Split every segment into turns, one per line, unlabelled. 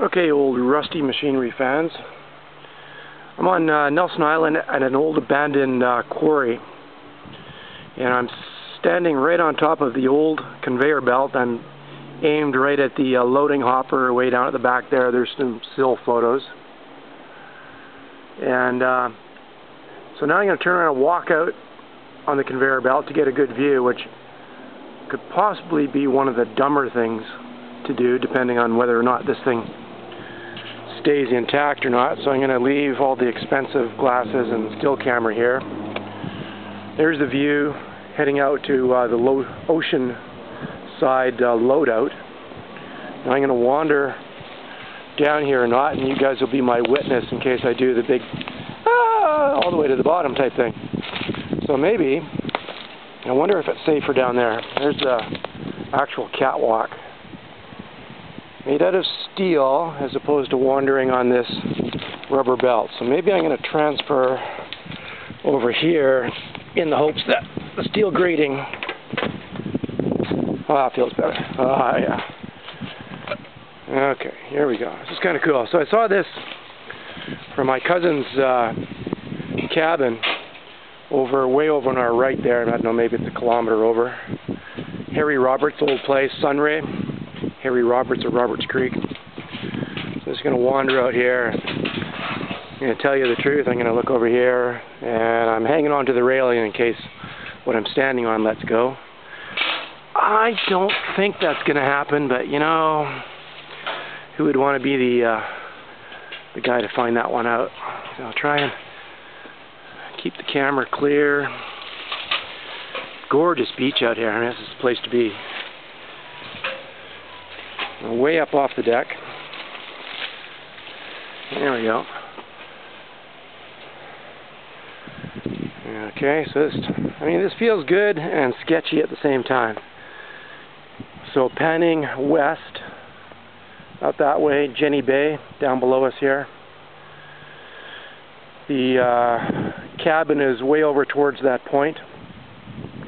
Okay, old rusty machinery fans. I'm on uh, Nelson Island at an old abandoned uh, quarry. And I'm standing right on top of the old conveyor belt. I'm aimed right at the uh, loading hopper way down at the back there. There's some still photos. And uh, so now I'm going to turn around and walk out on the conveyor belt to get a good view, which could possibly be one of the dumber things to do, depending on whether or not this thing stays intact or not. So I'm going to leave all the expensive glasses and still camera here. There's the view heading out to uh, the ocean side uh, loadout. Now I'm going to wander down here or not, and you guys will be my witness in case I do the big ah, all the way to the bottom type thing. So maybe, I wonder if it's safer down there. There's the actual catwalk made out of steel as opposed to wandering on this rubber belt. So maybe I'm going to transfer over here in the hopes that the steel grating Ah, feels better. Ah, yeah. Okay, here we go. This is kind of cool. So I saw this from my cousin's uh, cabin over, way over on our right there. I don't know, maybe it's a kilometer over. Harry Roberts' old place, Sunray. Harry Roberts of Roberts Creek. I'm just going to wander out here. I'm going to tell you the truth. I'm going to look over here, and I'm hanging on to the railing in case what I'm standing on lets go. I don't think that's going to happen, but you know, who would want to be the uh, the guy to find that one out? So I'll try and keep the camera clear. Gorgeous beach out here. I mean, this is the place to be way up off the deck. There we go. Okay, so this, I mean, this feels good and sketchy at the same time. So panning west, out that way, Jenny Bay, down below us here. The uh, cabin is way over towards that point.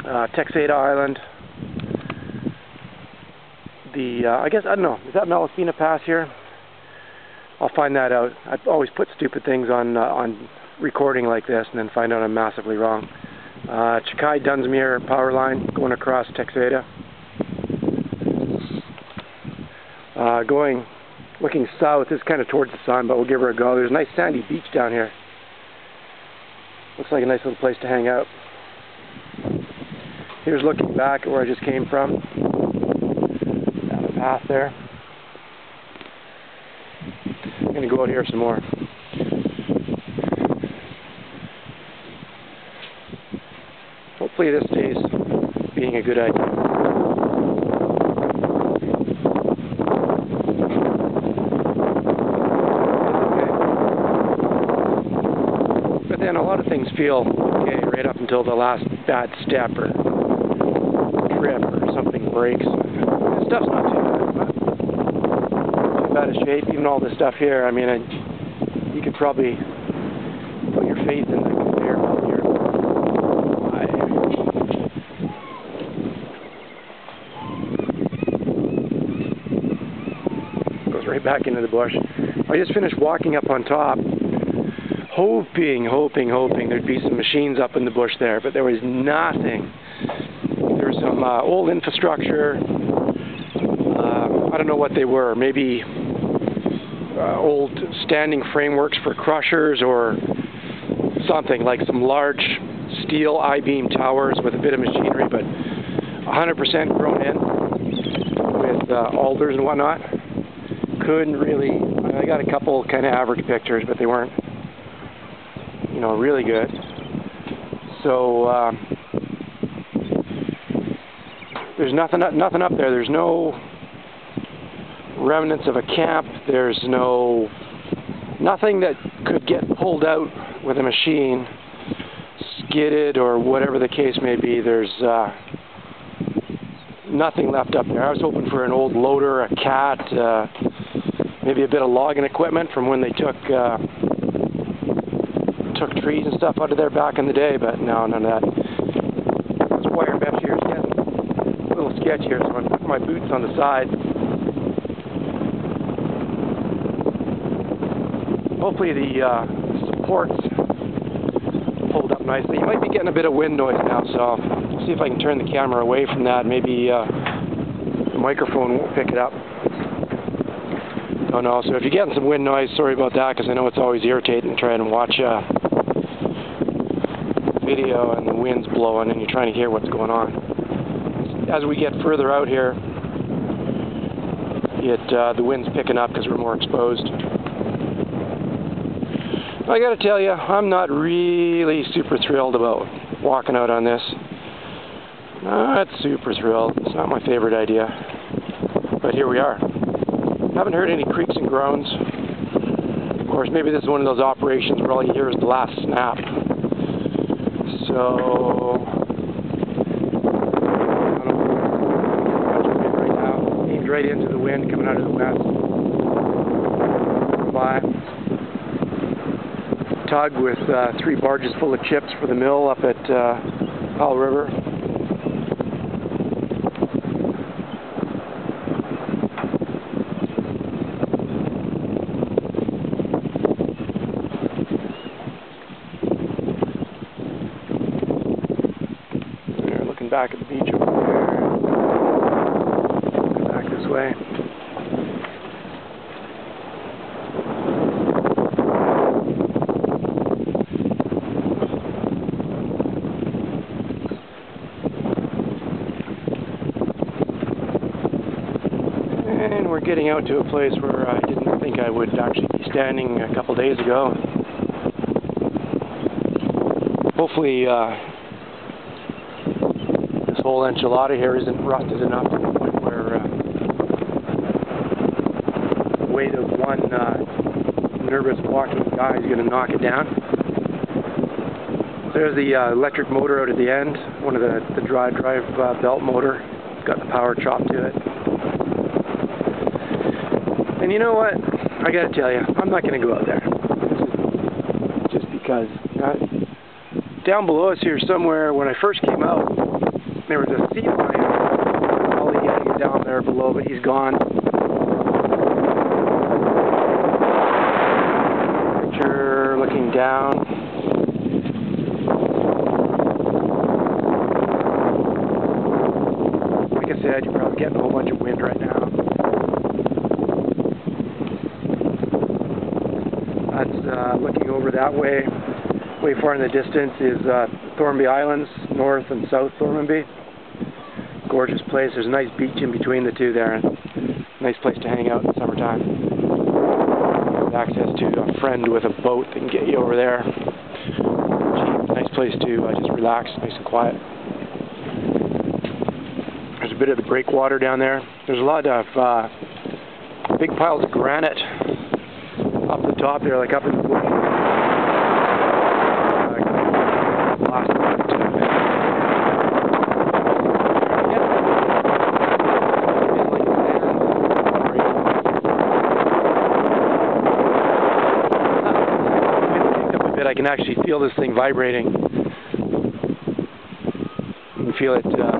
Uh, Texada Island, the, uh, I guess, I don't know, is that Malaspina Pass here? I'll find that out. I always put stupid things on uh, on recording like this and then find out I'm massively wrong. Uh, Cheekye Dunsmuir power line going across Texada. Uh, going, looking south is kind of towards the sun, but we'll give her a go. There's a nice sandy beach down here. Looks like a nice little place to hang out. Here's looking back at where I just came from path there. I'm going to go out here some more. Hopefully this stays being a good idea. But then a lot of things feel okay right up until the last bad step or trip or something breaks. This stuff's not too bad, but out of shape. Even all this stuff here, I mean, I, you could probably put your faith in the conveyor belt here. Goes right back into the bush. I just finished walking up on top, hoping, hoping, hoping there'd be some machines up in the bush there, but there was nothing. There's some uh, old infrastructure. Uh, I don't know what they were. Maybe uh, old standing frameworks for crushers or something like some large steel I-beam towers with a bit of machinery, but 100% grown in with uh, alders and whatnot. Couldn't really. I got a couple kind of average pictures, but they weren't, you know, really good. So uh, there's nothing, nothing up there. There's no remnants of a camp. There's no nothing that could get pulled out with a machine, skidded or whatever the case may be. There's uh, nothing left up there. I was hoping for an old loader, a cat, uh, maybe a bit of logging equipment from when they took uh, took trees and stuff out of there back in the day, but no, none of that. This wire mesh here is getting sketchy here, so I'm putting my boots on the side. hopefully the uh, supports hold up nicely. You might be getting a bit of wind noise now, so see if I can turn the camera away from that. Maybe uh, the microphone won't pick it up. Oh no. So if you're getting some wind noise, sorry about that, because I know it's always irritating trying to watch a video and the wind's blowing and you're trying to hear what's going on. As we get further out here, it uh, the wind's picking up because we're more exposed. I got to tell you, I'm not really super thrilled about walking out on this. Not super thrilled. It's not my favorite idea. But here we are. Haven't heard any creaks and groans. Of course, maybe this is one of those operations where all you hear is the last snap. So, right into the wind coming out of the west. By tug with uh, three barges full of chips for the mill up at uh, Powell River. They're looking back at the beach over there. This way. And we're getting out to a place where I didn't think I would actually be standing a couple days ago. Hopefully, uh, this whole enchilada here isn't rusted enough to the point where uh, the weight of one uh, nervous walking guy is going to knock it down. There's the uh, electric motor out at the end, one of the, the dry drive uh, belt motor. It's got the power chopped to it. And you know what? I gotta tell you, I'm not gonna go out there. Just because. Uh, down below us here somewhere, when I first came out, there was a sea lion. All the Yeti down there below, but he's gone. Down. Like I said, you're probably getting a whole bunch of wind right now. That's uh, looking over that way. Way far in the distance is uh, Thormanby Islands, north and south Thormanby. Gorgeous place. There's a nice beach in between the two there. Nice place to hang out in the summertime. Access to a friend with a boat that can get you over there. Nice place to uh, just relax, nice and quiet. There's a bit of the breakwater down there. There's a lot of uh, big piles of granite up the top there, like up in the woods. I can actually feel this thing vibrating. You can feel it. Uh,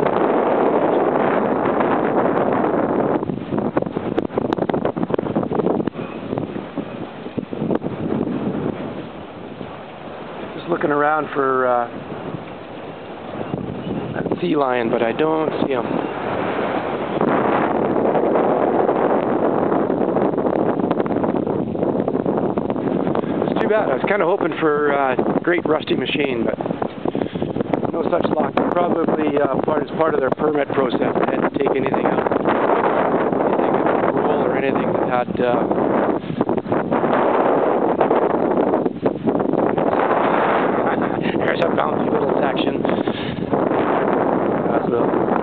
just looking around for uh, that sea lion, but I don't see him. It's too bad. I was kind of hoping for a uh, great rusty machine, but no such luck. Probably uh, part as part of their permit process. They hadn't take anything out, anything out roll or anything that had. Uh, There's a bouncy little section. That's the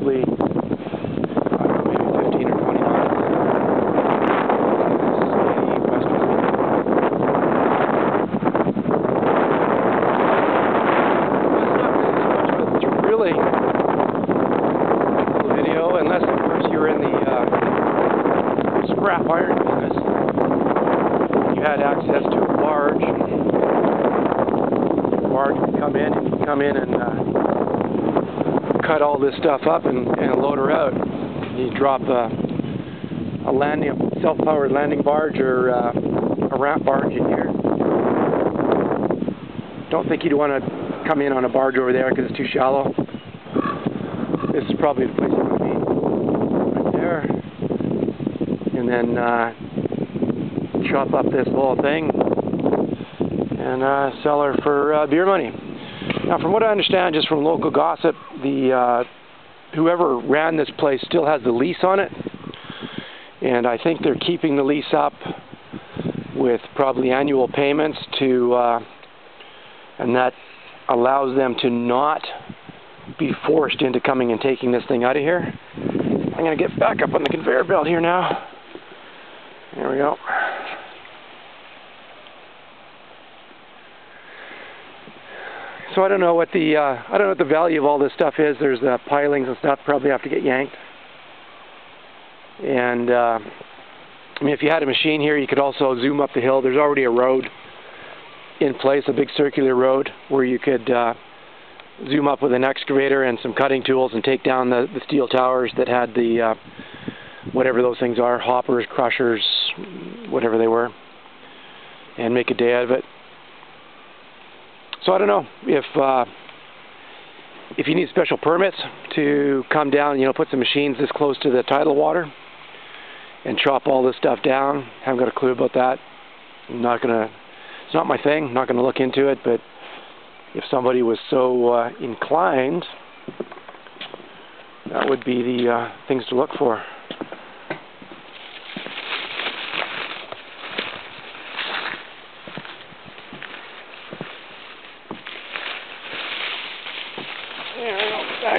probably unless of course you're in the uh, scrap iron business, you had access to a barge. Come in, and come in and uh, cut all this stuff up and, and load her out. You drop a, a landing, self-powered landing barge or uh, a ramp barge in here. Don't think you'd want to come in on a barge over there because it's too shallow. This is probably the place you would be. Right there. And then uh, chop up this whole thing and uh, sell her for uh, beer money. Now, from what I understand, just from local gossip, the uh, whoever ran this place still has the lease on it, and I think they're keeping the lease up with probably annual payments to, uh, and that allows them to not be forced into coming and taking this thing out of here. I'm going to get back up on the conveyor belt here now. There we go. So I don't know what the uh, I don't know what the value of all this stuff is. There's uh, pilings and stuff probably have to get yanked. And uh, I mean, if you had a machine here, you could also zoom up the hill. There's already a road in place, a big circular road where you could uh, zoom up with an excavator and some cutting tools and take down the, the steel towers that had the uh, whatever those things are, hoppers, crushers, whatever they were, and make a day out of it. So I don't know if uh, if you need special permits to come down, you know, put some machines this close to the tidal water and chop all this stuff down. Haven't got a clue about that. I'm not gonna. It's not my thing. Not gonna look into it. But if somebody was so uh, inclined, that would be the uh, things to look for.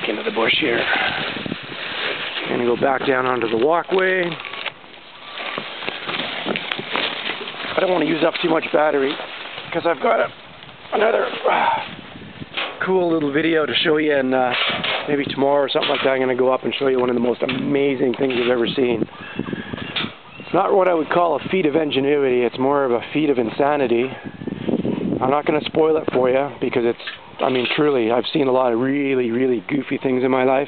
Back into the bush here. Gonna go back down onto the walkway. I don't want to use up too much battery because I've got a, another uh, cool little video to show you and uh, maybe tomorrow or something like that I'm going to go up and show you one of the most amazing things you've ever seen. It's not what I would call a feat of ingenuity, it's more of a feat of insanity. I'm not going to spoil it for you because it's I mean, truly, I've seen a lot of really, really goofy things in my life.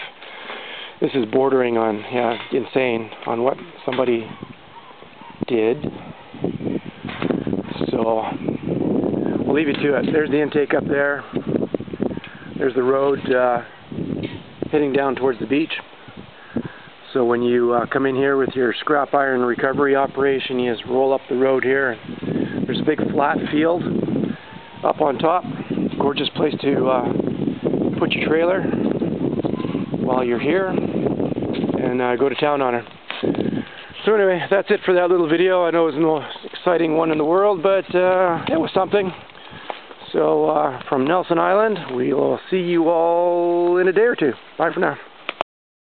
This is bordering on, yeah, insane on what somebody did. So, we'll leave you to it. There's the intake up there. There's the road uh, heading down towards the beach. So when you uh, come in here with your scrap iron recovery operation, you just roll up the road here. There's a big flat field up on top gorgeous place to uh, put your trailer while you're here and uh, go to town on it. So anyway, that's it for that little video. I know it was the most exciting one in the world, but uh, it was something. So uh, from Nelson Island, we will see you all in a day or two. Bye for now.